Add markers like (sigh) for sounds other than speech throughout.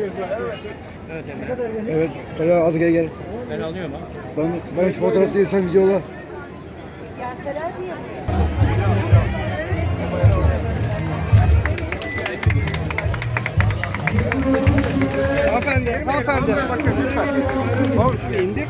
Evet Emre. Evet, Kaya az gel gel. Ben alıyorum ha. Ben, ben hiç fotoğraf değil, sen videola. Gelseler diye. Hanımefendi, hanımefendi. Bakın lütfen. Bak şimdi indik.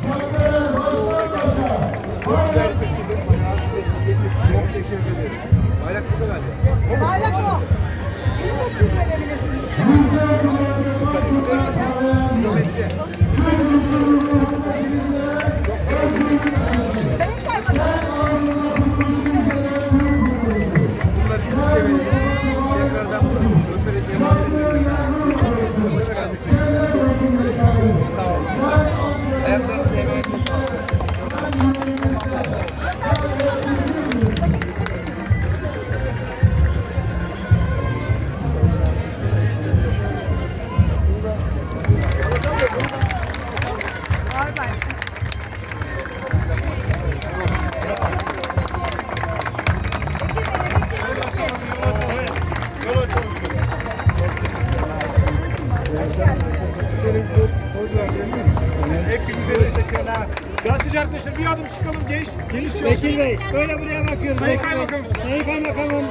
Hepinize teşekkürler. Gazeteci arkadaşlar bir adım çıkalım genç geniş yol. Bekir Bey, böyle buraya bakıyoruz. Sayın Kaymakam. Sayın Kaymakamım.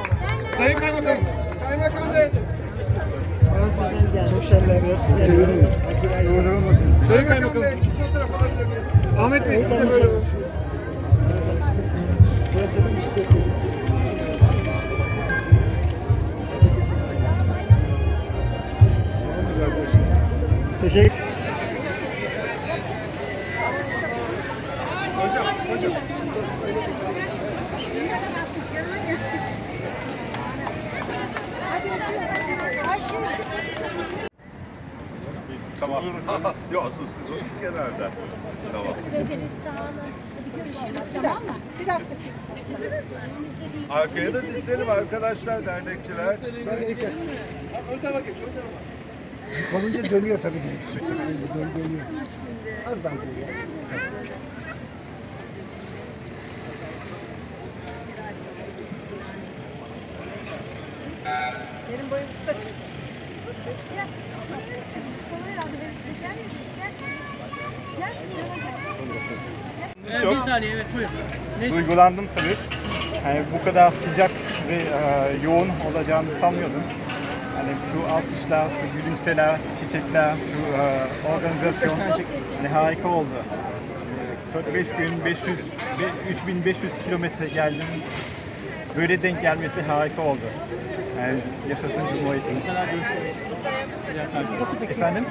Sayın Kaymakam. Kaymakam Bey. Çok. Durdurulmasın. Sayın Kaymakam? Ahmet Bey siz de böyle. Teşekkür Tamam. (laughs) Yok asıl siz o biz kenarda. Tamam. Sağ olun. Görüşürüz tamam mı? Bir dakika. Arkaya da dizlerim arkadaşlar, dernekçiler. Olunca dönüyor tabii direkt. Dön, dönüyor. Az daha dönüyor. Senin boyun kısa çık. Gel. Sana herhalde verecek. Gel. Gel. Gel. Evet, bir saniye evet buyurun. Ne? Duygulandım tabii. Yani bu kadar sıcak ve e, yoğun olacağını sanmıyordum. Hani şu alkışlar, şu gülümseler, çiçekler, şu e, organizasyon hani harika oldu. E, 45 gün, 500, ve 3500 kilometre geldim. Böyle denk gelmesi harika oldu. Yani yaşasın Cumhuriyetimiz. Efendim?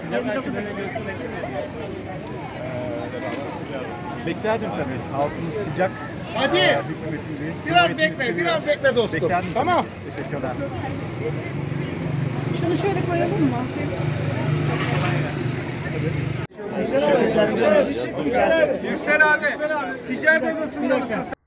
Beklerdim tabii. Altımız sıcak. Hadi. Ee, hükümetimizi, Biraz bekle, biraz bekle dostum. Beklerdim. Tamam. Teşekkürler. Şunu şöyle koyalım mı? Yüksel abi. Ticaret odasında mısın?